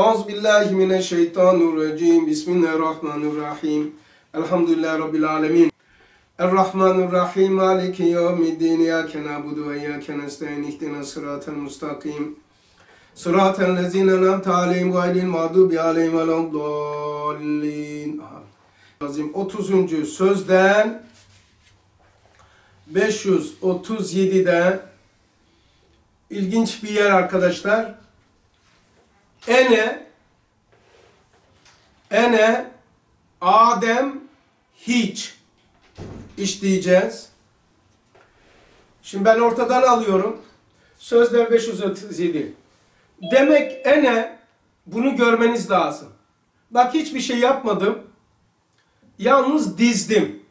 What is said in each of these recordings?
Euzubillahimineşşeytanirracim. Bismillahirrahmanirrahim. Elhamdülillahi Rabbil alemin. Errahmanirrahim. Maliki yevmiddin. İyyâke na'budu ve iyyâke nestaîn. İhdina sıratel mustakim. Sıratel lezîne en'amte aleyhim gayril mağdubi aleyhim veleddallin. Azim 30. sözden 537'de ilginç bir yer arkadaşlar. Ene ene Adem hiç işleyeceğiz. Şimdi ben ortadan alıyorum. Sözler 537. Demek ene bunu görmeniz lazım. Bak hiçbir şey yapmadım. Yalnız dizdim.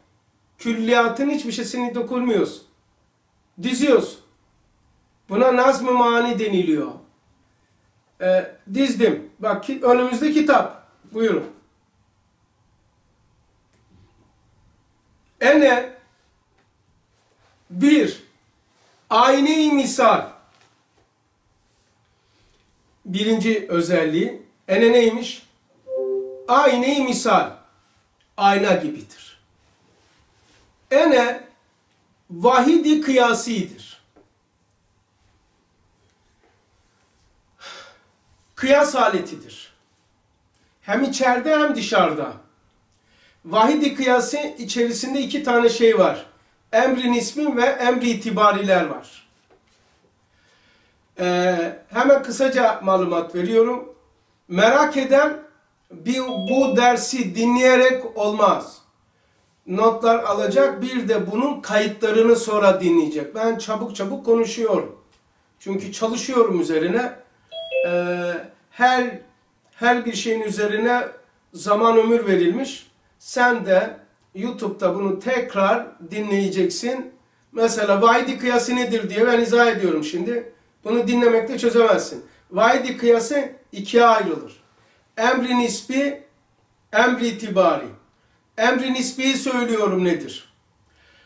Külliyatın hiçbir şeysini dokunmuyoruz. Diziyoruz. Buna nazm-ı mani deniliyor. Ee, dizdim. Bak ki, önümüzde kitap. Buyurun. Ene bir ayne misal birinci özelliği ene neymiş? ayne misal ayna gibidir. Ene vahidi kıyasidir. Kıyas aletidir. Hem içeride hem dışarıda. Vahidi kıyası içerisinde iki tane şey var. Emrin ismin ve emri itibariler var. Ee, hemen kısaca malumat veriyorum. Merak eden bir, bu dersi dinleyerek olmaz. Notlar alacak bir de bunun kayıtlarını sonra dinleyecek. Ben çabuk çabuk konuşuyorum. Çünkü çalışıyorum üzerine. Ee, her her bir şeyin üzerine zaman ömür verilmiş. Sen de YouTube'da bunu tekrar dinleyeceksin. Mesela vaidi kıyası nedir diye ben izah ediyorum şimdi. Bunu dinlemekte çözemezsin. Vaidi kıyası ikiye ayrılır. Emri nispi, emri itibari. Emri nispiyi söylüyorum nedir?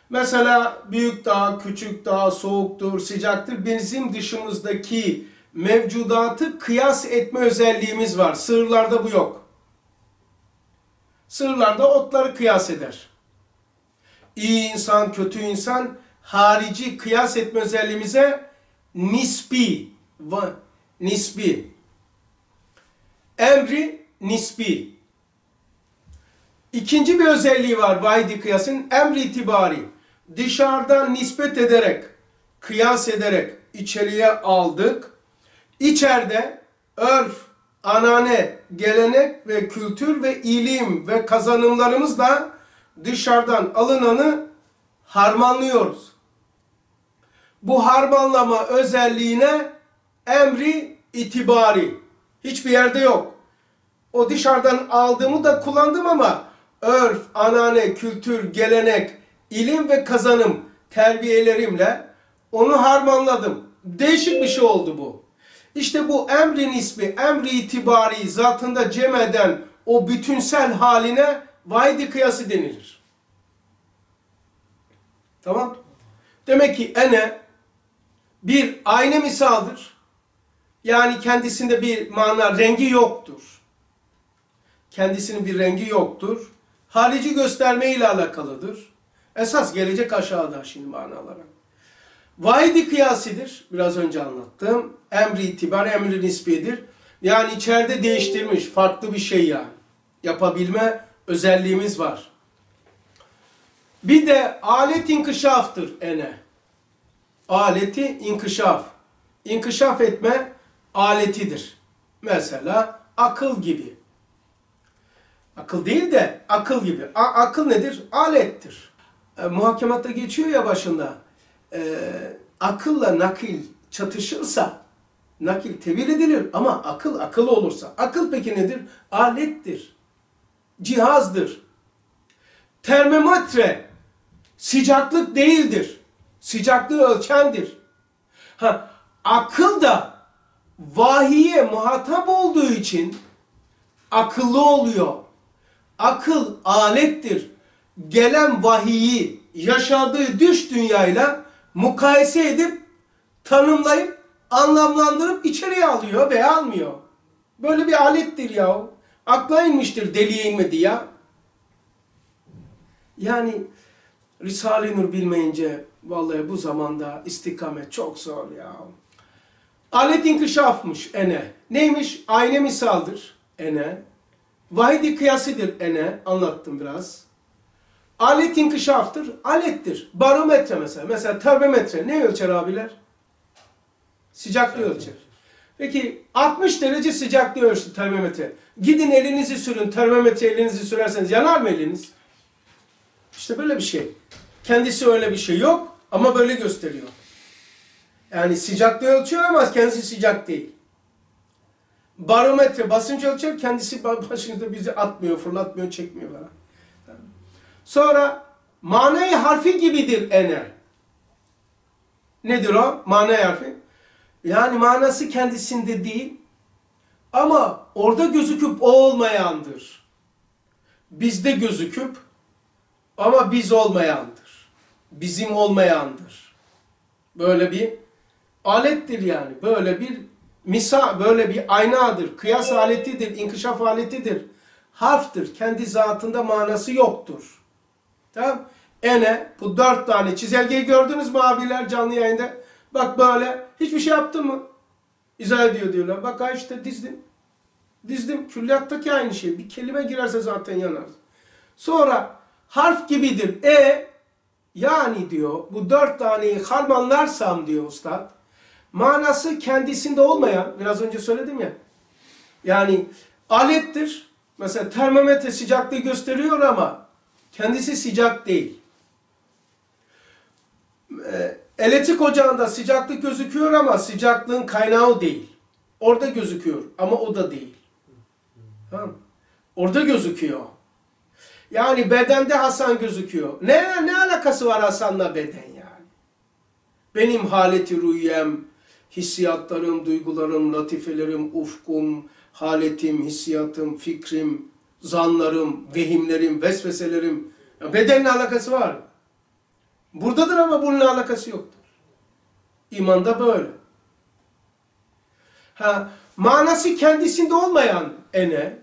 Mesela büyük dağ, küçük dağ, soğuktur, sıcaktır. Bizim dışımızdaki mevcudatı kıyas etme özelliğimiz var. Sığırlarda bu yok. Sığırlarda otları kıyas eder. İyi insan, kötü insan harici kıyas etme özelliğimize nispi, nispi. Emri nispi. İkinci bir özelliği var vahidi kıyasın emri itibari. Dışarıdan nispet ederek, kıyas ederek içeriye aldık. İçeride örf, anane, gelenek ve kültür ve ilim ve kazanımlarımızla dışarıdan alınanı harmanlıyoruz. Bu harmanlama özelliğine emri itibari. Hiçbir yerde yok. O dışarıdan aldığımı da kullandım ama örf, anane, kültür, gelenek, ilim ve kazanım terbiyelerimle onu harmanladım. Değişik bir şey oldu bu. İşte bu emrin ismi, emri itibari zatında cem eden o bütünsel haline vahidi kıyası denilir. Tamam. Demek ki ene bir ayna misaldır. Yani kendisinde bir mana, rengi yoktur. Kendisinin bir rengi yoktur. Harici gösterme ile alakalıdır. Esas gelecek aşağıda şimdi manalara. Vahidi kıyasidir. Biraz önce anlattım. Emri itibar, emri nisbidir. Yani içeride değiştirmiş, farklı bir şey yani. Yapabilme özelliğimiz var. Bir de alet inkışaftır ene. Aleti inkışaf. İnkışaf etme aletidir. Mesela akıl gibi. Akıl değil de akıl gibi. A akıl nedir? Alettir. E, muhakematta geçiyor ya başında. E, akılla nakil çatışırsa nakil tevil edilir ama akıl akıl olursa. Akıl peki nedir? Alettir. Cihazdır. Termometre sıcaklık değildir. Sıcaklığı ölçendir. Ha, akıl da vahiye muhatap olduğu için akıllı oluyor. Akıl alettir. Gelen vahiyi yaşadığı düş dünyayla mukayese edip tanımlayıp anlamlandırıp içeriye alıyor veya almıyor. Böyle bir alettir ya. Akla inmiştir deliye inmedi ya. Yani Risale-i Nur bilmeyince vallahi bu zamanda istikamet çok zor ya. Alet inkişafmış ene. Neymiş? Ayna misaldır ene. Vahidi kıyasıdır ene. Anlattım biraz. Alet inkişaftır. Alettir. Barometre mesela. Mesela termometre ne ölçer abiler? Sıcaklığı ölçer. Peki 60 derece sıcaklığı ölçtü termometre. Gidin elinizi sürün. Termometre elinizi sürerseniz yanar mı eliniz? İşte böyle bir şey. Kendisi öyle bir şey yok ama böyle gösteriyor. Yani sıcaklığı ölçüyor ama kendisi sıcak değil. Barometre basınç ölçer kendisi başında bizi atmıyor, fırlatmıyor, çekmiyor falan. Sonra manayı harfi gibidir ene. Nedir o? Manayı harfi. Yani manası kendisinde değil ama orada gözüküp o olmayandır. Bizde gözüküp ama biz olmayandır. Bizim olmayandır. Böyle bir alettir yani. Böyle bir misa, böyle bir aynadır. Kıyas aletidir, inkişaf aletidir. Harftır. Kendi zatında manası yoktur. Tamam Ene, bu dört tane çizelgeyi gördünüz mü abiler canlı yayında? Bak böyle. Hiçbir şey yaptın mı? İzah ediyor diyorlar. Bak ha işte dizdim. Dizdim. Külliyattaki aynı şey. Bir kelime girerse zaten yanar. Sonra harf gibidir. E yani diyor bu dört taneyi harmanlarsam diyor ustad. Manası kendisinde olmayan, biraz önce söyledim ya. Yani alettir. Mesela termometre sıcaklığı gösteriyor ama kendisi sıcak değil. Ee, elektrik ocağında sıcaklık gözüküyor ama sıcaklığın kaynağı değil. Orada gözüküyor ama o da değil. Tamam Orada gözüküyor. Yani bedende Hasan gözüküyor. Ne ne alakası var Hasan'la beden yani? Benim haleti rüyem, hissiyatlarım, duygularım, latifelerim, ufkum, haletim, hissiyatım, fikrim, zanlarım, vehimlerim, vesveselerim. Bedenle alakası var. Buradadır ama bununla alakası yoktur. İmanda böyle. Ha, manası kendisinde olmayan ene,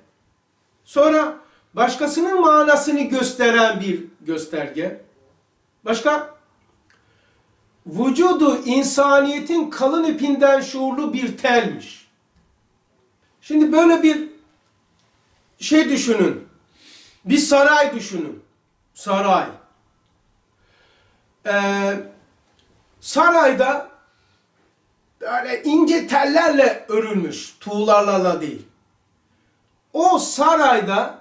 sonra başkasının manasını gösteren bir gösterge, başka vücudu insaniyetin kalın ipinden şuurlu bir telmiş. Şimdi böyle bir şey düşünün. Bir saray düşünün. Saray. Ee, sarayda böyle ince tellerle örülmüş. Tuğlarla değil. O sarayda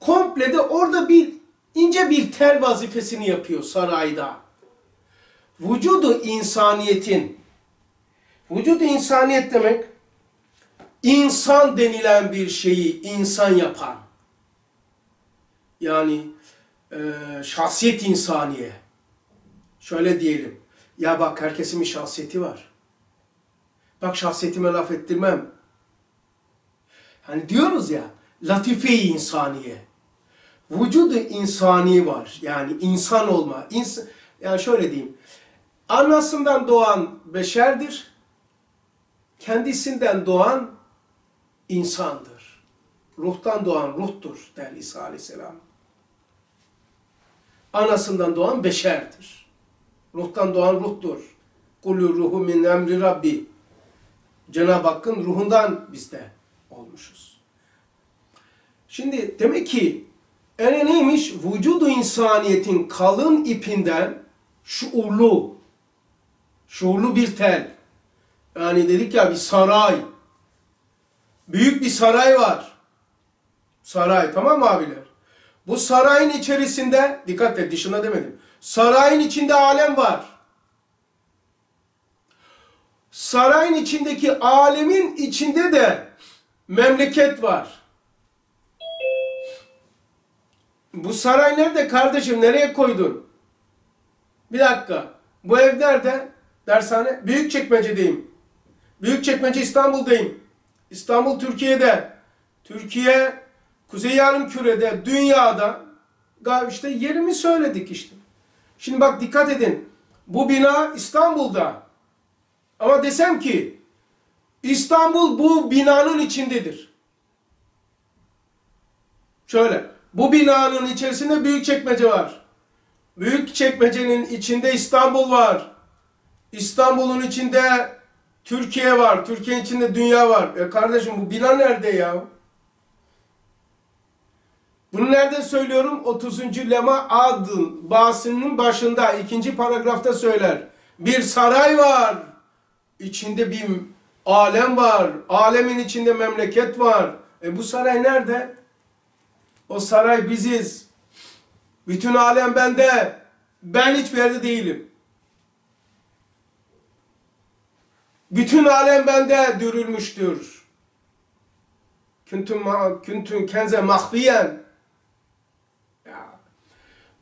komple de orada bir ince bir tel vazifesini yapıyor sarayda. Vücudu insaniyetin vücudu insaniyet demek insan denilen bir şeyi insan yapan yani e, şahsiyet insaniye şöyle diyelim ya bak herkesin bir şahsiyeti var bak şahsiyetime laf ettirmem hani diyoruz ya latife-i insaniye vücudu insani var. Yani insan olma. İns yani şöyle diyeyim. Anasından doğan beşerdir. Kendisinden doğan insandır. Ruhtan doğan ruhtur der İsa Aleyhisselam. Anasından doğan beşerdir. Ruhtan doğan ruhtur. Kulü ruhu min emri Rabbi. Cenab-ı Hakk'ın ruhundan biz de olmuşuz. Şimdi demek ki Ene neymiş? Vücudu insaniyetin kalın ipinden şuurlu, şuurlu bir tel. Yani dedik ya bir saray. Büyük bir saray var. Saray tamam mı abiler? Bu sarayın içerisinde, dikkat et dışına demedim. Sarayın içinde alem var. Sarayın içindeki alemin içinde de memleket var. Bu saray nerede kardeşim? Nereye koydun? Bir dakika. Bu ev nerede? Dershane. Büyükçekmece'deyim. Büyükçekmece İstanbul'dayım. İstanbul Türkiye'de. Türkiye Kuzey Yarımküre'de, dünyada işte yerimi söyledik işte. Şimdi bak dikkat edin. Bu bina İstanbul'da. Ama desem ki İstanbul bu binanın içindedir. Şöyle, bu binanın içerisinde büyük çekmece var. Büyük çekmecenin içinde İstanbul var. İstanbul'un içinde Türkiye var. Türkiye'nin içinde dünya var. E kardeşim bu bina nerede ya? Bunu nerede söylüyorum? 30. lema adın bahsinin başında ikinci paragrafta söyler. Bir saray var. İçinde bir alem var. Alemin içinde memleket var. E bu saray nerede? O saray biziz. Bütün alem bende. Ben hiçbir yerde değilim. Bütün alem bende dürülmüştür. Küntüm, küntüm kenze mahfiyen.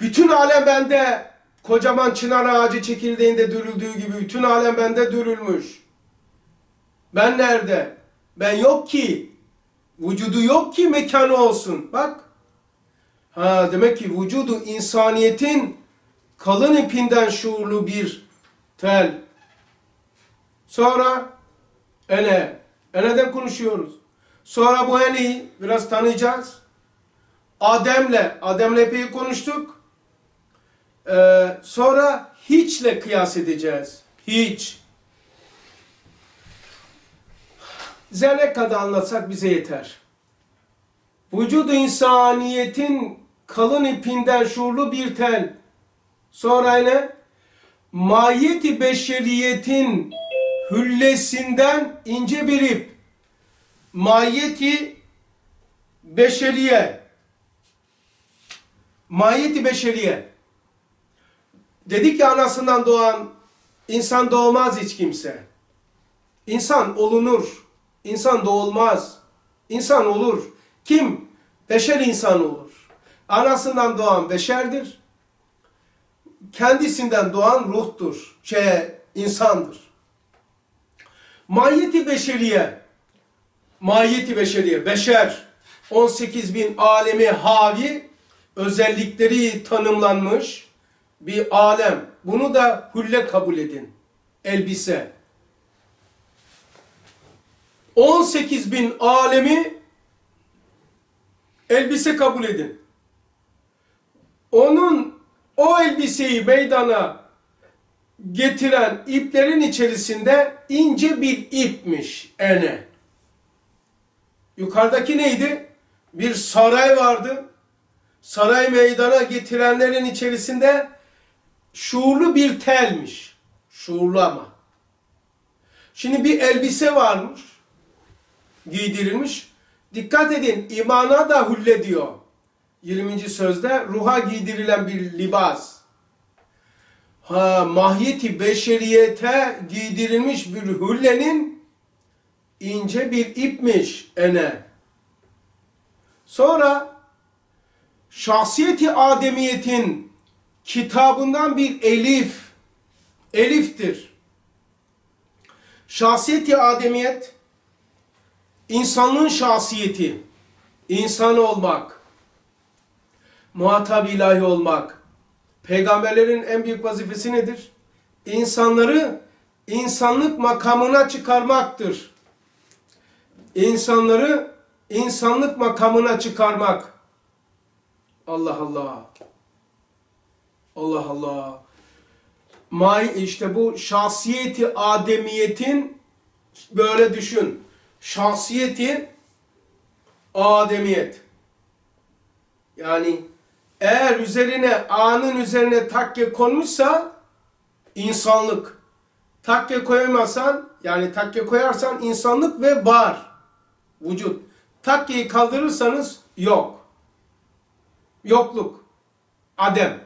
Bütün alem bende. Kocaman çınar ağacı çekirdeğinde dürüldüğü gibi bütün alem bende dürülmüş. Ben nerede? Ben yok ki. Vücudu yok ki mekanı olsun. Bak. Ha demek ki vücudu insaniyetin kalın ipinden şuurlu bir tel. Sonra ene. Eneden konuşuyoruz. Sonra bu eneyi biraz tanıyacağız. Adem'le, Adem'le epey konuştuk. Ee, sonra hiçle kıyas edeceğiz. Hiç. Zerre kadar anlatsak bize yeter. Vücudu insaniyetin kalın ipinden şuurlu bir tel. Sonra ne? Mayeti beşeriyetin hüllesinden ince bir ip. Mayeti beşeriye. Mayeti beşeriye. Dedik ki anasından doğan insan doğmaz hiç kimse. İnsan olunur. İnsan doğulmaz. İnsan olur. Kim? Beşer insan olur. Anasından doğan beşerdir. Kendisinden doğan ruhtur. Şey, insandır. Mahiyeti beşeriye. Mahiyeti beşeriye. Beşer. 18 bin alemi havi özellikleri tanımlanmış bir alem. Bunu da hülle kabul edin. Elbise. 18 bin alemi elbise kabul edin. Onun o elbiseyi meydana getiren iplerin içerisinde ince bir ipmiş ene. Yukarıdaki neydi? Bir saray vardı. Saray meydana getirenlerin içerisinde şuurlu bir telmiş. Şuurlu ama. Şimdi bir elbise varmış. Giydirilmiş. Dikkat edin imana da hülle diyor. 20. sözde ruha giydirilen bir libas. Ha, mahiyeti beşeriyete giydirilmiş bir hüllenin ince bir ipmiş ene. Sonra şahsiyeti ademiyetin kitabından bir elif, eliftir. Şahsiyeti ademiyet, insanlığın şahsiyeti, insan olmak, muhatap ilahi olmak. Peygamberlerin en büyük vazifesi nedir? İnsanları insanlık makamına çıkarmaktır. İnsanları insanlık makamına çıkarmak. Allah Allah. Allah Allah. May işte bu şahsiyeti ademiyetin böyle düşün. Şahsiyeti ademiyet. Yani eğer üzerine anın üzerine takke konmuşsa insanlık. Takke koyamazsan yani takke koyarsan insanlık ve var. Vücut. Takkeyi kaldırırsanız yok. Yokluk. Adem.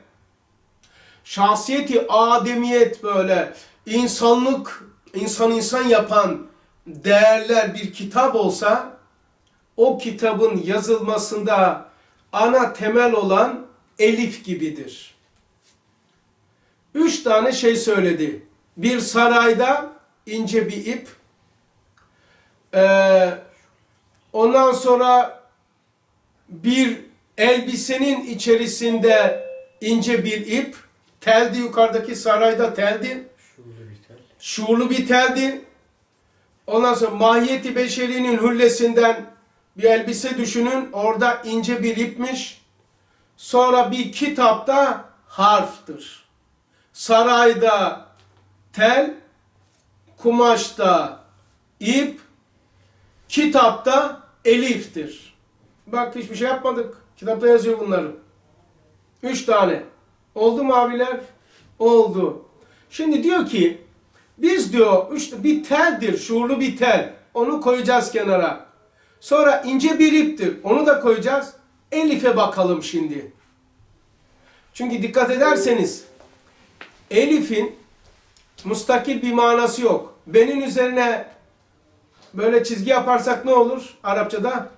Şahsiyeti ademiyet böyle insanlık, insan insan yapan değerler bir kitap olsa o kitabın yazılmasında ana temel olan elif gibidir. Üç tane şey söyledi. Bir sarayda ince bir ip. Ee, ondan sonra bir elbisenin içerisinde ince bir ip. Teldi yukarıdaki sarayda teldi. Şuurlu bir tel. Şuurlu bir teldi. Ondan sonra mahiyeti beşerinin hüllesinden bir elbise düşünün. Orada ince bir ipmiş. Sonra bir kitapta harftır. Sarayda tel, kumaşta ip, kitapta eliftir. Bak hiçbir şey yapmadık. Kitapta yazıyor bunları. Üç tane. Oldu mu abiler? Oldu. Şimdi diyor ki biz diyor işte bir teldir, şuurlu bir tel. Onu koyacağız kenara. Sonra ince bir iptir. Onu da koyacağız. Elif'e bakalım şimdi. Çünkü dikkat ederseniz Elif'in mustakil bir manası yok. Benin üzerine böyle çizgi yaparsak ne olur Arapçada?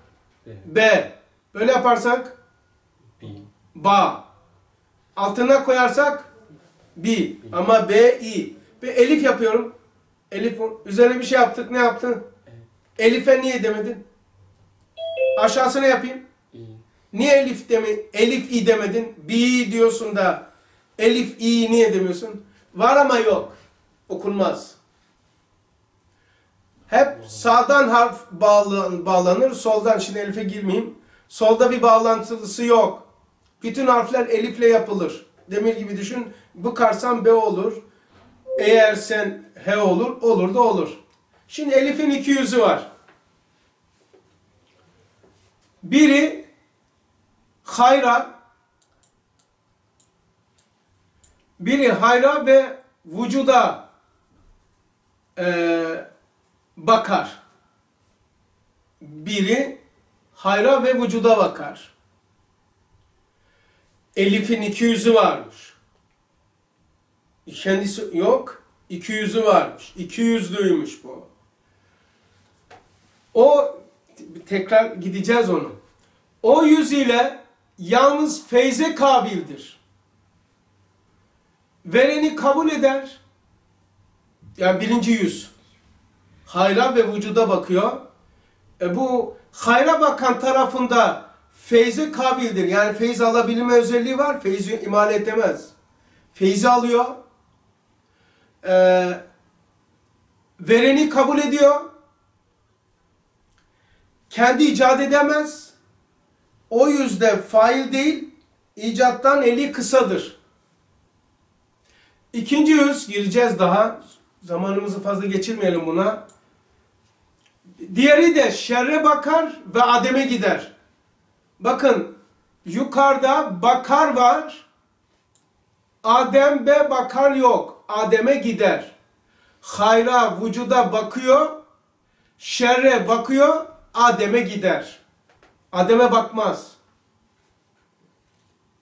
B. B. Böyle yaparsak B. ba. Altına koyarsak bi. Ama b i. Ve elif yapıyorum. Elif üzerine bir şey yaptık. Ne yaptın? Elif'e niye demedin? Aşağısına yapayım. Niye elif demi elif i demedin? Bi diyorsun da elif i niye demiyorsun? Var ama yok. Okunmaz. Hep sağdan harf bağlan, bağlanır, soldan şimdi elife girmeyeyim. Solda bir bağlantılısı yok. Bütün harfler elifle yapılır. Demir gibi düşün. Bıkarsan B olur. Eğer sen H olur, olur da olur. Şimdi elifin iki yüzü var. Biri hayra, biri hayra ve vücuda eee, bakar. Biri hayra ve vücuda bakar. Elif'in iki yüzü varmış. Kendisi yok, iki yüzü varmış. İki yüzlüymüş bu. O tekrar gideceğiz onu. O yüz ile yalnız feyze kabildir. Vereni kabul eder. Yani birinci yüz. Hayra ve vücuda bakıyor. E bu hayra bakan tarafında feyze kabildir. Yani feyz alabilme özelliği var. Feyzi imal edemez. Feyzi alıyor. E, vereni kabul ediyor. Kendi icat edemez. O yüzde fail değil, icattan eli kısadır. İkinci yüz, gireceğiz daha. Zamanımızı fazla geçirmeyelim buna. Diğeri de şerre bakar ve ademe gider. Bakın yukarıda bakar var. Adem be bakar yok. Ademe gider. Hayra vücuda bakıyor. Şerre bakıyor. Adem'e gider. Adem'e bakmaz.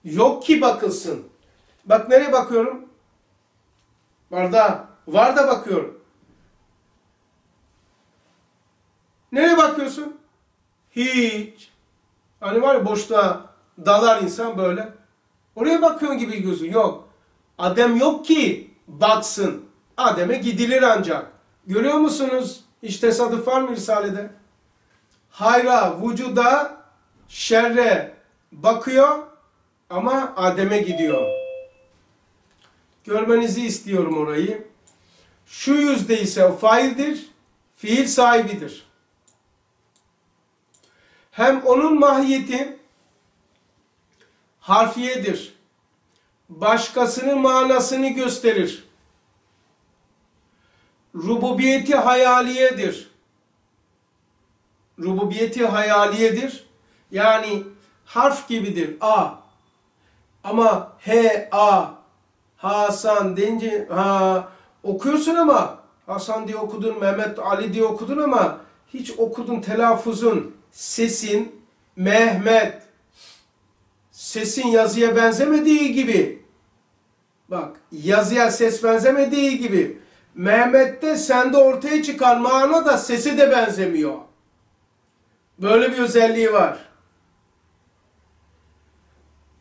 Yok ki bakılsın. Bak nereye bakıyorum? Var da. Var da bakıyorum. Nereye bakıyorsun? Hiç. Hani var ya boşta dalar insan böyle. Oraya bakıyorsun gibi gözün. Yok. Adem yok ki baksın. Adem'e gidilir ancak. Görüyor musunuz? Hiç tesadüf var mı Risale'de? Hayra, vücuda, şerre bakıyor ama Adem'e gidiyor. Görmenizi istiyorum orayı. Şu yüzde ise faildir, fiil sahibidir. Hem onun mahiyeti harfiyedir. Başkasının manasını gösterir. Rububiyeti hayaliyedir. Rububiyeti hayaliyedir. Yani harf gibidir. A. Ama H, A, Hasan deyince ha, okuyorsun ama Hasan diye okudun, Mehmet Ali diye okudun ama hiç okudun telaffuzun, sesin Mehmet sesin yazıya benzemediği gibi bak yazıya ses benzemediği gibi Mehmet'te sende ortaya çıkan mana da sesi de benzemiyor. Böyle bir özelliği var.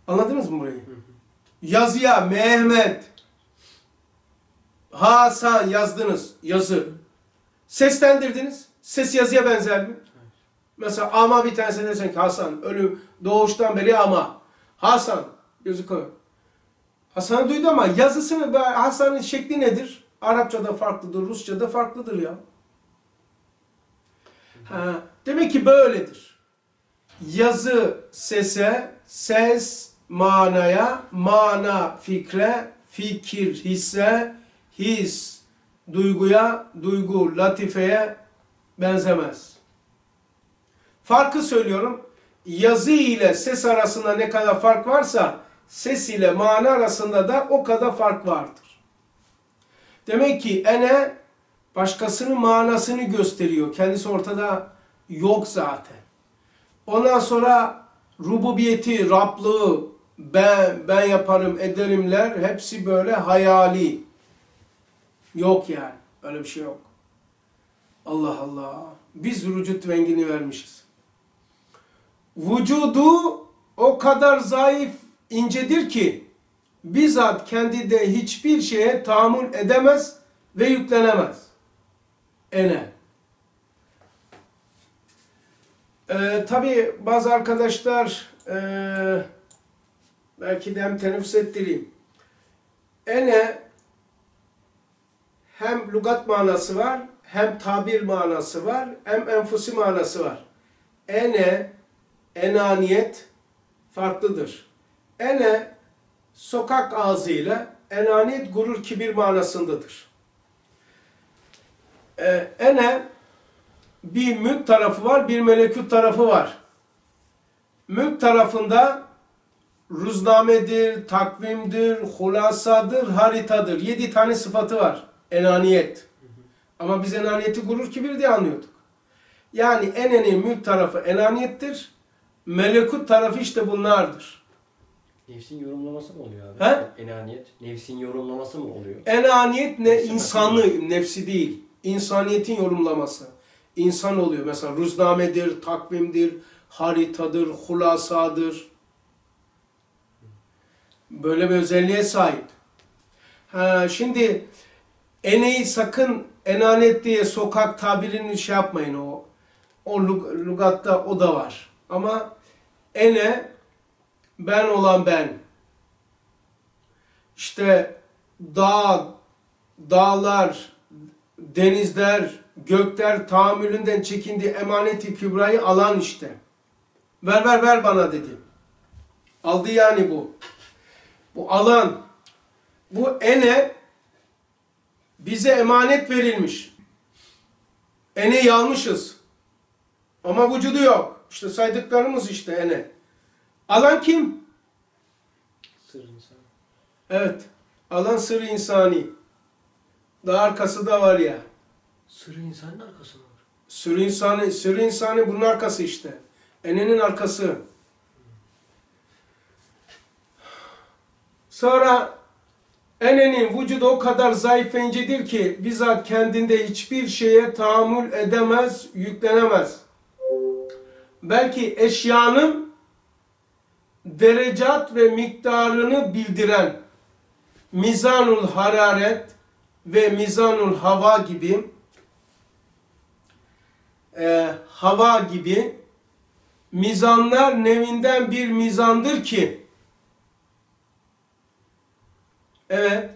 Anladınız mı burayı? Yazıya Mehmet Hasan yazdınız yazı. Seslendirdiniz. Ses yazıya benzer mi? Mesela ama bir tanesi desen ki Hasan ölüm doğuştan beri ama. Hasan gözü koy. Hasan'ı duydu ama yazısını Hasan'ın şekli nedir? Arapçada farklıdır, Rusçada farklıdır ya. Ha, demek ki böyledir. Yazı sese, ses manaya, mana fikre, fikir hisse, his duyguya, duygu latifeye benzemez. Farkı söylüyorum. Yazı ile ses arasında ne kadar fark varsa ses ile mana arasında da o kadar fark vardır. Demek ki ene başkasının manasını gösteriyor. Kendisi ortada yok zaten. Ondan sonra rububiyeti, Rablığı, ben, ben yaparım, ederimler hepsi böyle hayali. Yok yani. Öyle bir şey yok. Allah Allah. Biz vücut rengini vermişiz. Vücudu o kadar zayıf, incedir ki bizzat kendi de hiçbir şeye tahammül edemez ve yüklenemez. Ene. Ee, Tabi bazı arkadaşlar e, belki de hem teneffüs ettireyim. Ene hem lügat manası var, hem tabir manası var, hem enfusi manası var. Ene, enaniyet farklıdır. Ene, sokak ağzıyla, enaniyet gurur kibir manasındadır. Ee, ene, bir mülk tarafı var, bir melekut tarafı var. Mülk tarafında ruznamedir, takvimdir, hulasadır, haritadır. Yedi tane sıfatı var. Enaniyet. Ama biz enaniyeti gurur kibir diye anlıyorduk. Yani enenin mülk tarafı enaniyettir. Melekut tarafı işte bunlardır. Nefsin yorumlaması mı oluyor abi? He? Enaniyet. Nefsin yorumlaması mı oluyor? Enaniyet ne? Nefsi insanı, nefsi değil. İnsaniyetin yorumlaması. İnsan oluyor. Mesela ruznamedir, takvimdir, haritadır, hulasadır. Böyle bir özelliğe sahip. Ha, şimdi eneyi sakın enanet diye sokak tabirini şey yapmayın o. O lug- lugatta o da var. Ama ene ben olan ben. İşte dağ, dağlar, denizler, gökler tahammülünden çekindiği emaneti kübrayı alan işte. Ver ver ver bana dedi. Aldı yani bu. Bu alan. Bu ene bize emanet verilmiş. Eneyi almışız. Ama vücudu yok. İşte saydıklarımız işte ene. Alan kim? Sır insan. Evet. Alan sır insani. Daha arkası da var ya. Sır insanın arkası mı var? Sür insanı, sür insanı bunun arkası işte. Enenin arkası. Sonra enenin vücudu o kadar zayıf ve incedir ki bizzat kendinde hiçbir şeye tahammül edemez, yüklenemez. Belki eşyanın derecat ve miktarını bildiren mizanul hararet ve mizanul hava gibi e, hava gibi mizanlar nevinden bir mizandır ki evet.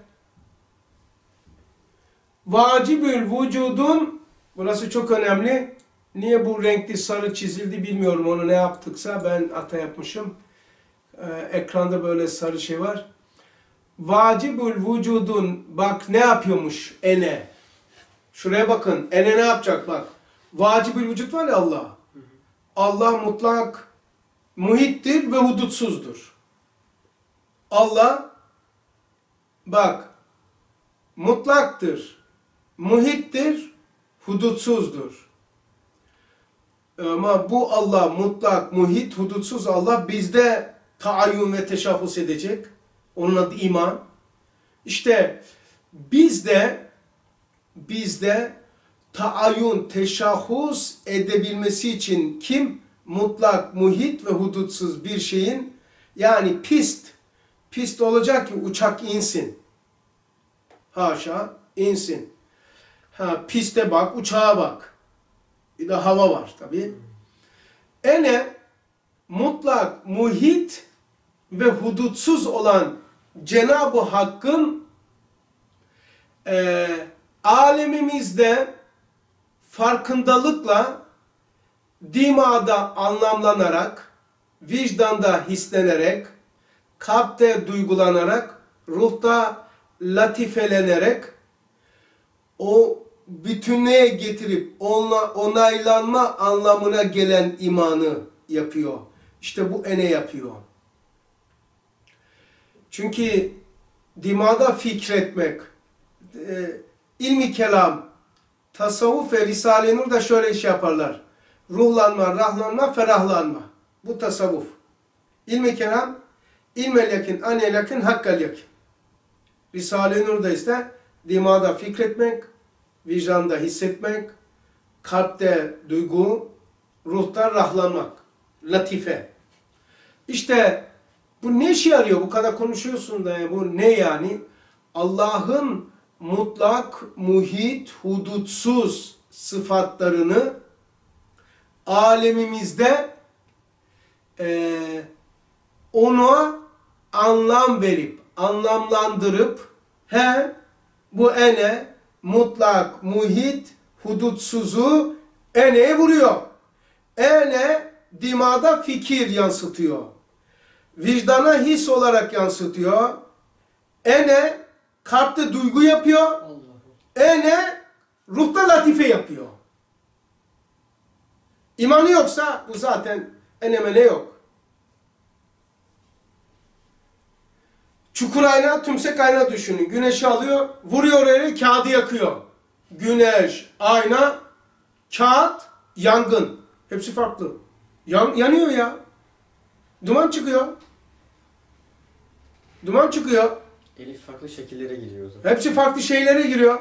Vacibül vücudun burası çok önemli. Niye bu renkli sarı çizildi bilmiyorum. Onu ne yaptıksa ben hata yapmışım. Ee, ekranda böyle sarı şey var. Vacibül vücudun bak ne yapıyormuş ene şuraya bakın ene ne yapacak bak? Vacibül vücut var ya Allah. Allah mutlak muhittir ve hudutsuzdur. Allah bak mutlaktır, muhittir, hudutsuzdur. Ama bu Allah mutlak, muhit, hudutsuz Allah bizde taayyün ve teşahhus edecek. Onun adı iman. İşte bizde bizde taayyun, teşahhus edebilmesi için kim? Mutlak, muhit ve hudutsuz bir şeyin yani pist, pist olacak ki uçak insin. Haşa, insin. Ha, piste bak, uçağa bak. Bir de hava var tabi. Ene mutlak, muhit ve hudutsuz olan Cenab-ı Hakk'ın e, alemimizde farkındalıkla dimada anlamlanarak, vicdanda hislenerek, kalpte duygulanarak, ruhta latifelenerek o bütünlüğe getirip onla, onaylanma anlamına gelen imanı yapıyor. İşte bu ene yapıyor. Çünkü dimada fikretmek, e, ilmi kelam, tasavvuf ve Risale-i Nur da şöyle iş yaparlar. Ruhlanma, rahlanma, ferahlanma. Bu tasavvuf. İlmi kelam, ilmel yakin, anel yakin, hakkal yakin. Risale-i Nur'da ise dimada fikretmek, vicdanda hissetmek, kalpte duygu, ruhta rahlanmak. Latife. İşte bu ne işe yarıyor? Bu kadar konuşuyorsun da bu ne yani? Allah'ın mutlak, muhit, hudutsuz sıfatlarını alemimizde e, ona anlam verip, anlamlandırıp he bu ene mutlak, muhit, hudutsuzu eneye vuruyor. Ene dimada fikir yansıtıyor. Vicdana his olarak yansıtıyor. Ene kalpte duygu yapıyor. Ene ruhta latife yapıyor. İmanı yoksa bu zaten enemene yok. Çukur ayna, tümsek ayna düşünün. Güneşi alıyor, vuruyor oraya, kağıdı yakıyor. Güneş, ayna, kağıt, yangın. Hepsi farklı. Yan, yanıyor ya. Duman çıkıyor. Duman çıkıyor. Elif farklı şekillere giriyor o zaman. Hepsi farklı şeylere giriyor.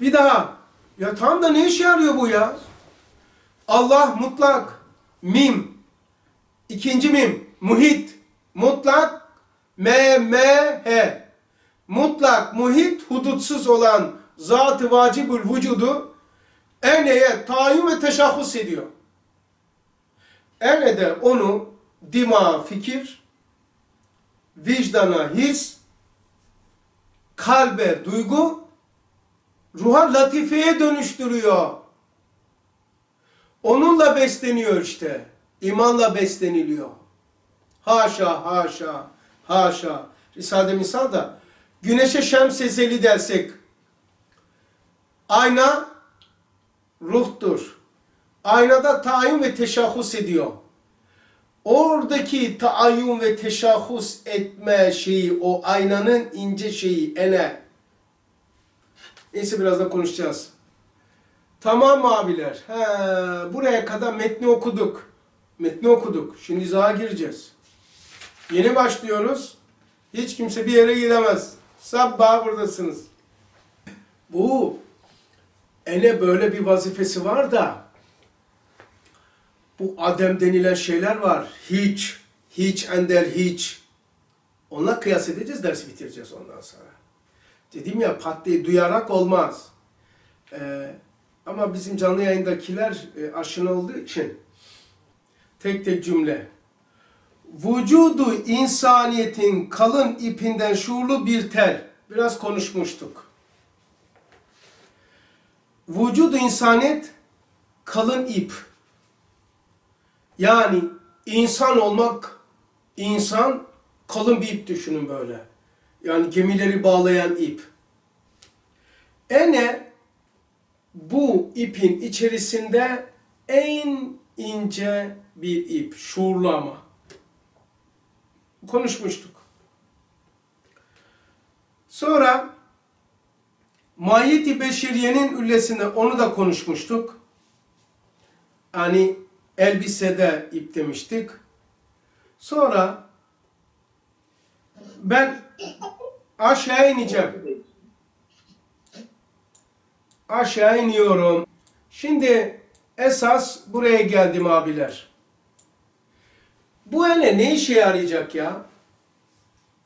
Bir daha. Ya tam da ne işe yarıyor bu ya? Allah mutlak. Mim. İkinci mim. Muhit. Mutlak. He. Mutlak, muhit, hudutsuz olan zat-ı vacibül vücudu eneye tayin ve teşahhus ediyor. Ene de onu dima fikir, vicdana his, kalbe duygu, ruha latifeye dönüştürüyor. Onunla besleniyor işte. İmanla besleniliyor. Haşa, haşa, haşa. Risale-i Misal da güneşe şems ezeli dersek ayna ruhtur. Aynada tayin ve teşahhus ediyor. Oradaki taayyun ve teşahhus etme şeyi, o aynanın ince şeyi, ene. Neyse birazdan konuşacağız. Tamam abiler. He, buraya kadar metni okuduk. Metni okuduk. Şimdi izaha gireceğiz. Yeni başlıyoruz. Hiç kimse bir yere gidemez. Sabah buradasınız. Bu ene böyle bir vazifesi var da bu adem denilen şeyler var. Hiç, hiç ender hiç. Onunla kıyas edeceğiz, dersi bitireceğiz ondan sonra. Dedim ya pat diye duyarak olmaz. Ee, ama bizim canlı yayındakiler e, aşina olduğu için tek tek cümle. Vücudu insaniyetin kalın ipinden şuurlu bir tel. Biraz konuşmuştuk. Vücudu insaniyet kalın ip. Yani insan olmak, insan kalın bir ip düşünün böyle. Yani gemileri bağlayan ip. Ene bu ipin içerisinde en ince bir ip, şuurlu ama. Konuşmuştuk. Sonra Mahiyeti Beşiriye'nin üllesinde onu da konuşmuştuk. Yani elbisede ip demiştik. Sonra ben aşağı ineceğim. Aşağı iniyorum. Şimdi esas buraya geldim abiler. Bu ele ne işe yarayacak ya?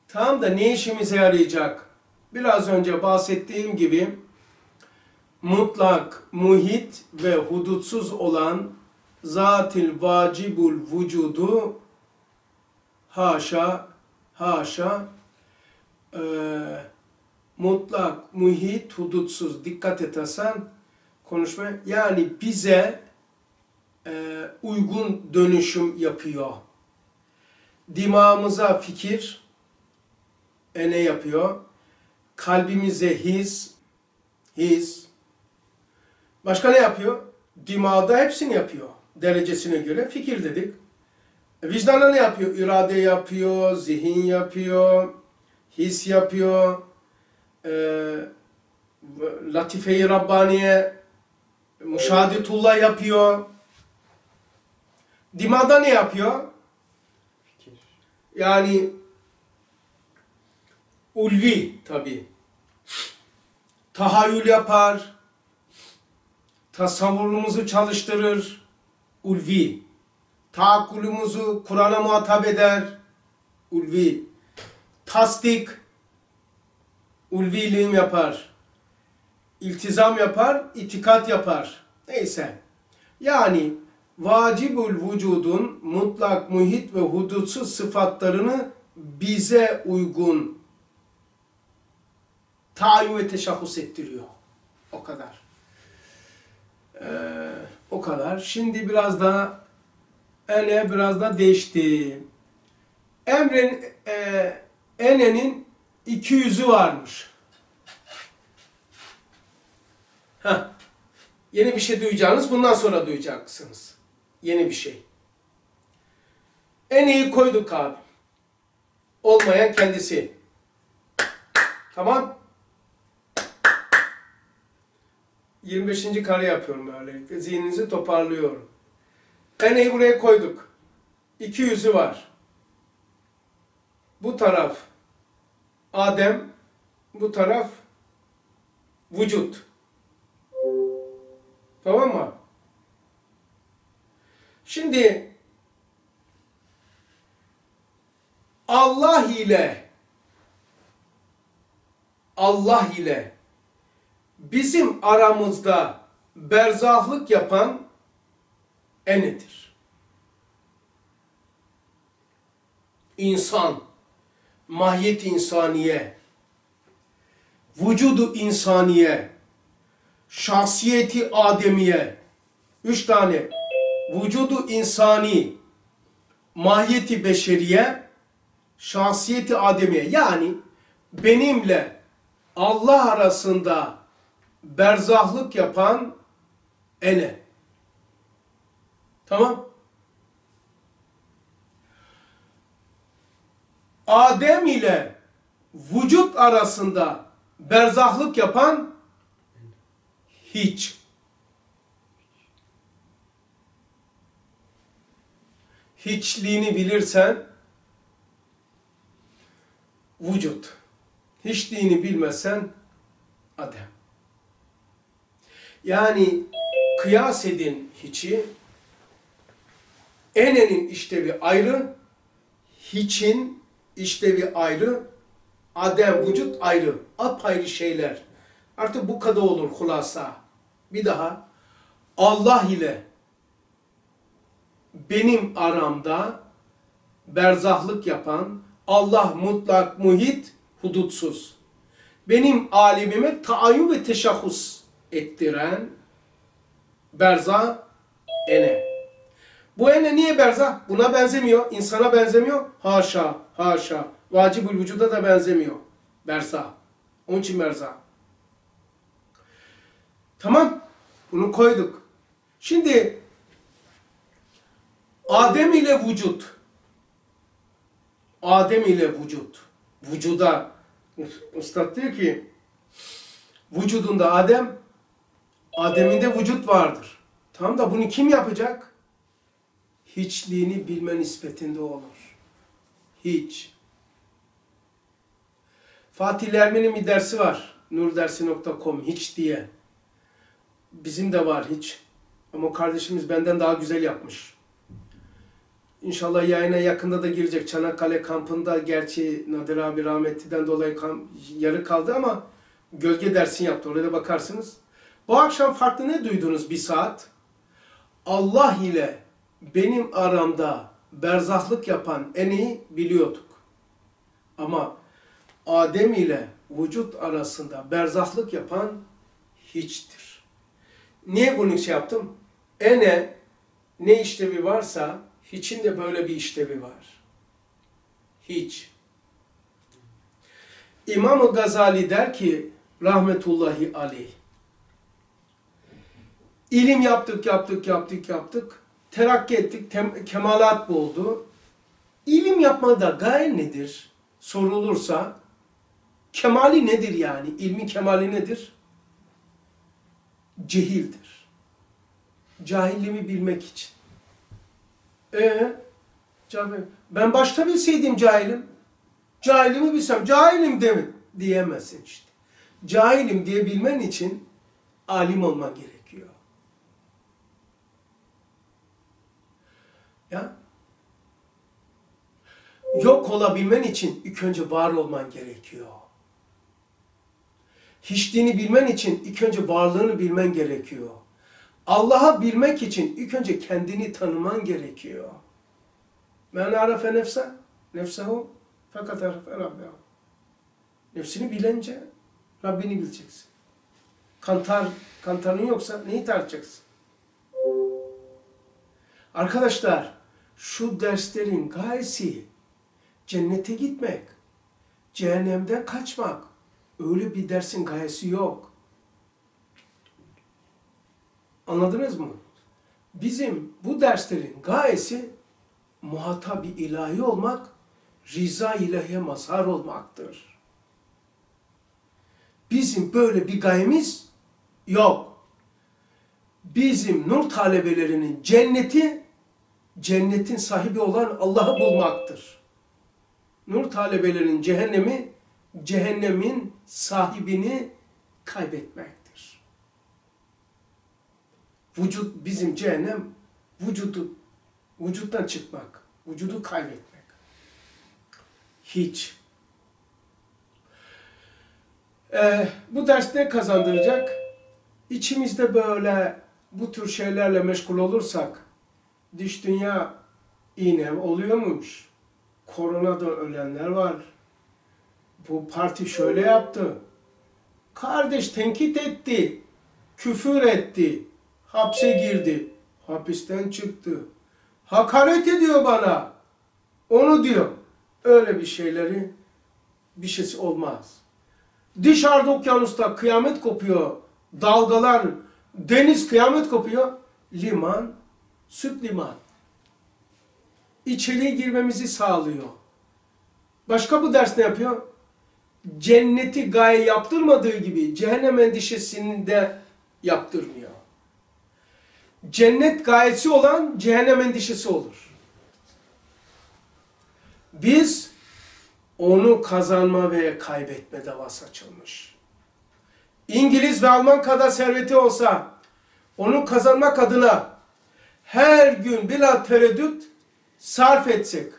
Tam da ne işimize yarayacak? Biraz önce bahsettiğim gibi mutlak, muhit ve hudutsuz olan zatil vacibul vücudu haşa haşa e, mutlak, muhit, hudutsuz dikkat et Hasan konuşma yani bize e, uygun dönüşüm yapıyor. Dimağımıza fikir e, ne yapıyor? Kalbimize his, his. Başka ne yapıyor? Dimağda hepsini yapıyor. Derecesine göre fikir dedik. E, vicdana ne yapıyor? İrade yapıyor, zihin yapıyor, his yapıyor. E, Latife-i Rabbaniye, Müşahadetullah yapıyor. Dimada ne yapıyor? Yani ulvi tabi. Tahayyül yapar. Tasavvurumuzu çalıştırır. Ulvi. Taakkulumuzu Kur'an'a muhatap eder. Ulvi. Tasdik. Ulvi ilim yapar. İltizam yapar, itikat yapar. Neyse. Yani vacibül vücudun mutlak muhit ve hudutsuz sıfatlarını bize uygun tayin ve teşahhus ettiriyor. O kadar. Ee, o kadar. Şimdi biraz daha ene biraz da değişti. Emre'nin e, enenin iki yüzü varmış. Heh. Yeni bir şey duyacağınız bundan sonra duyacaksınız. Yeni bir şey. En iyi koyduk abi. Olmayan kendisi. Tamam. 25. kare yapıyorum böylelikle. Zihninizi toparlıyorum. En iyi buraya koyduk. İki yüzü var. Bu taraf Adem, bu taraf vücut. Tamam mı? Şimdi Allah ile Allah ile bizim aramızda berzahlık yapan enedir. İnsan, mahiyet insaniye, vücudu insaniye, şahsiyeti ademiye, üç tane vücudu insani, mahiyeti beşeriye, şahsiyeti ademiye. Yani benimle Allah arasında berzahlık yapan ene. Tamam. Adem ile vücut arasında berzahlık yapan hiç. Hiçliğini bilirsen vücut. Hiçliğini bilmezsen adem. Yani kıyas edin hiçi. Enenin işlevi ayrı, hiçin işlevi ayrı, adem, vücut ayrı. Apayrı şeyler. Artık bu kadar olur hulasa. Bir daha Allah ile benim aramda berzahlık yapan Allah mutlak muhit hudutsuz. Benim alemime taayyün ve teşahhus ettiren berza ene. Bu ene niye berza? Buna benzemiyor, insana benzemiyor. Haşa, haşa. Vacibül vücuda da benzemiyor. Berza. Onun için berza. Tamam. Bunu koyduk. Şimdi Adem ile vücut. Adem ile vücut. Vücuda. Üstad diyor ki vücudunda Adem, Adem'in de vücut vardır. Tamam da bunu kim yapacak? Hiçliğini bilme nispetinde olur. Hiç. Fatih Ermen'in bir dersi var. nurdersi.com hiç diye. Bizim de var hiç. Ama kardeşimiz benden daha güzel yapmış. İnşallah yayına yakında da girecek. Çanakkale kampında gerçi Nadir abi rahmetliden dolayı kamp, yarı kaldı ama gölge dersini yaptı. Oraya da bakarsınız. Bu akşam farklı ne duydunuz bir saat? Allah ile benim aramda berzahlık yapan en iyi biliyorduk. Ama Adem ile vücut arasında berzahlık yapan hiçtir. Niye bunu şey yaptım? Ene ne işlevi varsa hiçin de böyle bir işlevi var. Hiç. İmam-ı Gazali der ki rahmetullahi aleyh. İlim yaptık, yaptık, yaptık, yaptık. Terakki ettik, kemalat buldu. İlim yapmada gaye nedir? Sorulursa kemali nedir yani? İlmin kemali nedir? Cehildir. Cahilliğimi bilmek için. Ee, ben başta bilseydim cahilim. Cahilimi bilsem cahilim de mi? Diyemezsin işte. Cahilim diyebilmen için alim olman gerekiyor. Ya yok olabilmen için ilk önce var olman gerekiyor. Hiçliğini bilmen için ilk önce varlığını bilmen gerekiyor. Allah'a bilmek için ilk önce kendini tanıman gerekiyor. Men arafe nefse, nefsehu fakat arafe Rabbehu. Nefsini bilince Rabbini bileceksin. Kantar, kantarın yoksa neyi tartacaksın? Arkadaşlar, şu derslerin gayesi cennete gitmek, cehennemden kaçmak. Öyle bir dersin gayesi yok. Anladınız mı? Bizim bu derslerin gayesi muhatabı ilahi olmak, rıza ilahiye mazhar olmaktır. Bizim böyle bir gayemiz yok. Bizim nur talebelerinin cenneti, cennetin sahibi olan Allah'ı bulmaktır. Nur talebelerinin cehennemi, cehennemin sahibini kaybetmektir. Vücut bizim cehennem, vücudu, vücuttan çıkmak, vücudu kaybetmek. Hiç. Ee, bu ders ne kazandıracak? İçimizde böyle bu tür şeylerle meşgul olursak, dış dünya iğne oluyormuş. Koronadan ölenler var. Bu parti şöyle yaptı. Kardeş tenkit etti. Küfür etti. Hapse girdi. Hapisten çıktı. Hakaret ediyor bana. Onu diyor. Öyle bir şeyleri bir şeysi olmaz. Dışarıda okyanusta kıyamet kopuyor. Dalgalar, deniz kıyamet kopuyor. Liman, süt liman. İçeriye girmemizi sağlıyor. Başka bu ders ne yapıyor? Cenneti gaye yaptırmadığı gibi cehennem endişesini de yaptırmıyor. Cennet gayesi olan cehennem endişesi olur. Biz onu kazanma ve kaybetme davası açılmış. İngiliz ve Alman kadar serveti olsa onu kazanmak adına her gün bila tereddüt sarf etsek,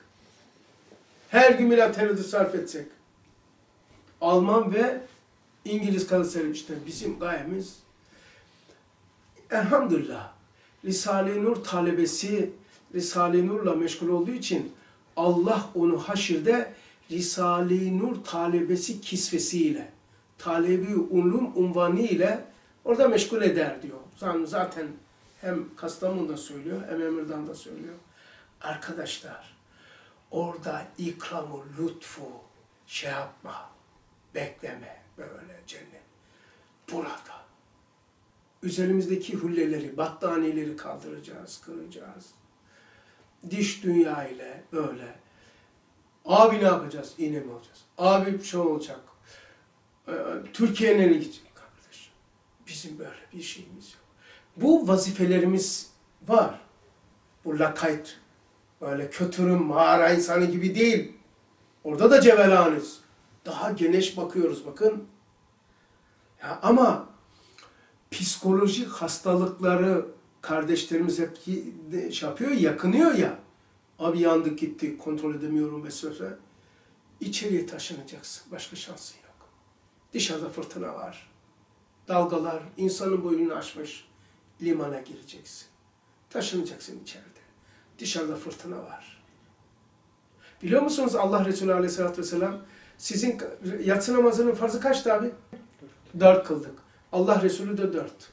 her gün bila tereddüt sarf etsek, Alman ve İngiliz kadar servet işte bizim gayemiz elhamdülillah Risale-i Nur talebesi Risale-i Nur'la meşgul olduğu için Allah onu haşirde Risale-i Nur talebesi kisvesiyle, talebi ulum unvanı ile orada meşgul eder diyor. Zaten hem Kastamonu'da söylüyor hem Emir'dan da söylüyor. Arkadaşlar orada ikramı, lütfu şey yapma, bekleme böyle cennet. Burada üzerimizdeki hülleleri, battaniyeleri kaldıracağız, kıracağız. Diş dünya ile böyle. Abi ne yapacağız? İğne mi olacağız? Abi bir şey olacak. Ee, Türkiye nereye gidecek kardeş? Bizim böyle bir şeyimiz yok. Bu vazifelerimiz var. Bu lakayt, böyle kötürüm, mağara insanı gibi değil. Orada da cevelanız. Daha geniş bakıyoruz bakın. Ya ama psikolojik hastalıkları kardeşlerimiz hep şey yapıyor, yakınıyor ya. Abi yandık gitti, kontrol edemiyorum vesaire. İçeriye taşınacaksın. Başka şansın yok. Dışarıda fırtına var. Dalgalar insanın boynunu aşmış. Limana gireceksin. Taşınacaksın içeride. Dışarıda fırtına var. Biliyor musunuz Allah Resulü Aleyhisselatü Vesselam sizin yatsı namazının farzı kaçtı abi? Dört kıldık. Allah Resulü de dört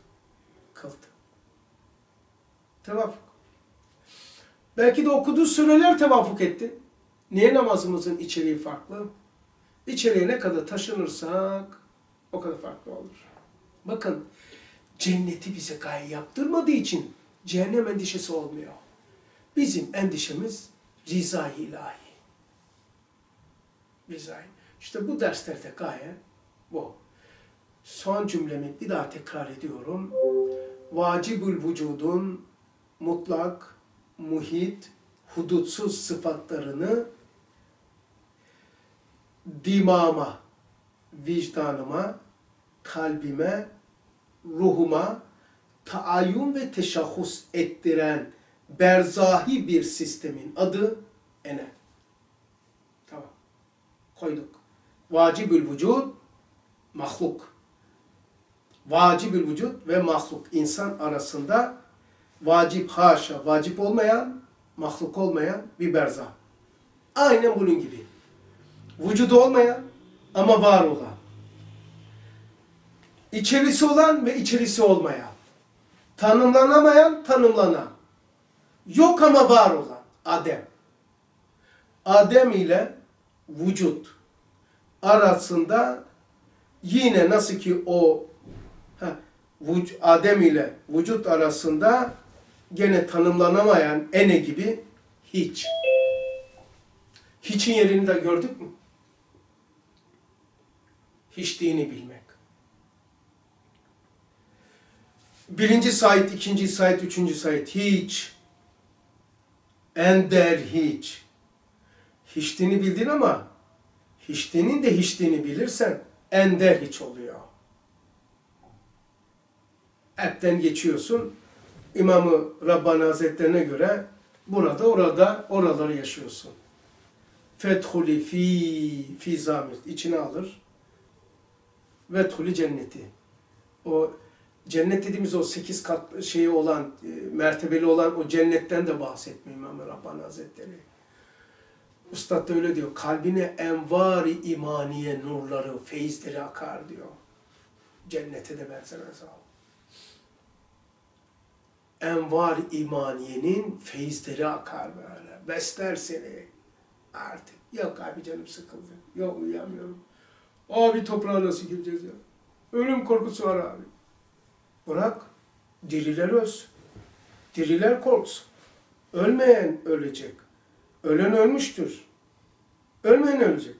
kıldı. Tevafuk. Belki de okuduğu süreler tevafuk etti. Niye namazımızın içeriği farklı? İçeriye ne kadar taşınırsak o kadar farklı olur. Bakın cenneti bize gaye yaptırmadığı için cehennem endişesi olmuyor. Bizim endişemiz rızayı ilahi. Rızayı. İşte bu derslerde gaye bu. Son cümlemi bir daha tekrar ediyorum. Vacibül vücudun mutlak, muhit, hudutsuz sıfatlarını dimama, vicdanıma, kalbime, ruhuma taayyun ve teşahhus ettiren berzahi bir sistemin adı ene. Tamam. Koyduk. Vacibül vücud, mahluk. Vacibül vücud ve mahluk. insan arasında vacip haşa, vacip olmayan, mahluk olmayan bir berzah. Aynen bunun gibi. Vücudu olmayan ama var olan. İçerisi olan ve içerisi olmayan. Tanımlanamayan, tanımlanan. Yok ama var olan. Adem. Adem ile vücut arasında yine nasıl ki o Adem ile vücut arasında gene tanımlanamayan ene gibi hiç. Hiçin yerini de gördük mü? Hiçliğini bilmek. Birinci sayit, ikinci sayit, üçüncü sayit hiç. Ender hiç. Hiçliğini bildin ama hiçliğinin de hiçliğini bilirsen ender hiç oluyor. Hepten geçiyorsun. İmamı Rabbani Hazretlerine göre burada, orada, oraları yaşıyorsun. Fethuli fi, fi zamir, içine alır. Vethuli cenneti. O cennet dediğimiz o sekiz kat şeyi olan, e, mertebeli olan o cennetten de bahsetmiyor İmam Rabbani Hazretleri. Ustad da öyle diyor. Kalbine envari imaniye nurları, feyizleri akar diyor. Cennete de benzemez o envar imaniyenin feyizleri akar böyle. Besler seni. Artık yok abi canım sıkıldı. Yok uyuyamıyorum. Abi toprağa nasıl gireceğiz ya? Ölüm korkusu var abi. Bırak. Diriler ölsün. Diriler korksun. Ölmeyen ölecek. Ölen ölmüştür. Ölmeyen ölecek.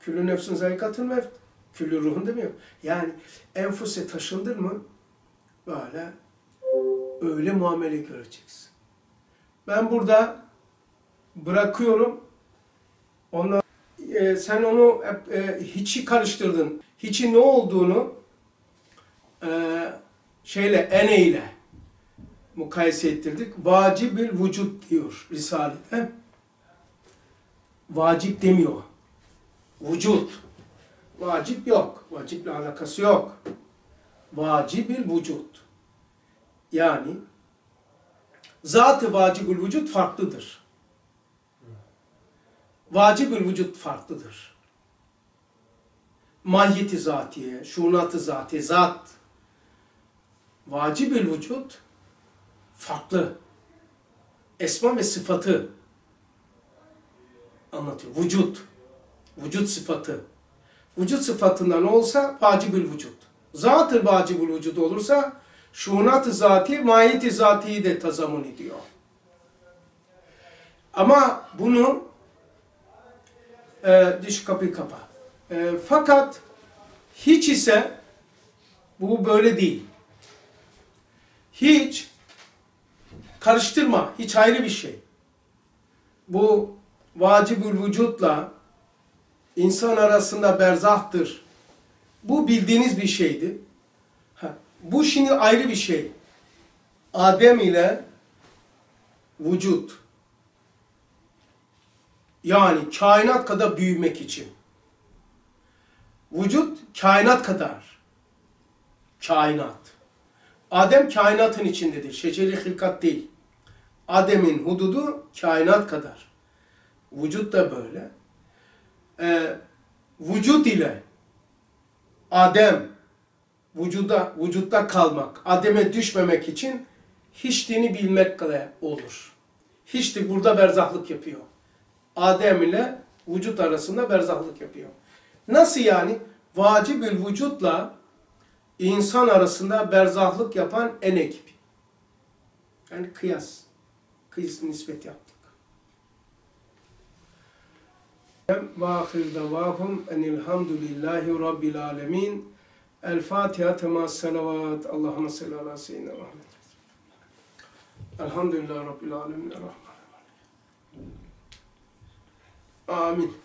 Külü nefsin zayikatın mevt. Külü ruhun demiyor. Yani enfuse taşındır mı böyle öyle muamele göreceksin. Ben burada bırakıyorum. Ondan e, sen onu e, hiçi karıştırdın. Hiçi ne olduğunu e, şeyle ene ile mukayese ettirdik. Vacibül vücut diyor Risale'de. Vacip demiyor. Vücut. Vacip yok. Vaciple alakası yok. Vacibül vücut. Yani zat-ı vacibül vücut farklıdır. Vacibül vücut farklıdır. Mahiyeti zatiye, şunatı zatiye, zat. Vacibül vücut farklı. Esma ve sıfatı anlatıyor. Vücut. Vücut sıfatı. Vücut sıfatından olsa vacibül vücut. Zat-ı vacibül vücut olursa şunat-ı zati, mahiyet-i zatiyi de tazamun ediyor. Ama bunu e, dış kapıyı kapa. E, fakat hiç ise bu böyle değil. Hiç karıştırma. Hiç ayrı bir şey. Bu vacibül vücutla insan arasında berzahtır. Bu bildiğiniz bir şeydi. Bu şimdi ayrı bir şey. Adem ile vücut. Yani kainat kadar büyümek için. Vücut kainat kadar. Kainat. Adem kainatın içindedir. Şeceri hilkat değil. Adem'in hududu kainat kadar. Vücut da böyle. Ee, vücut ile Adem vücuda, vücutta kalmak, ademe düşmemek için hiçliğini bilmekle olur. Hiçlik burada berzahlık yapıyor. Adem ile vücut arasında berzahlık yapıyor. Nasıl yani? Vacibül vücutla insan arasında berzahlık yapan ene gibi. Yani kıyas. Kıyas nispet yaptık. Ve ahir davahum enilhamdülillahi rabbil alemin. El Fatiha tema salavat. Allahümme salli ala seyyidina Muhammed. Elhamdülillahi rabbil alemin. Amin.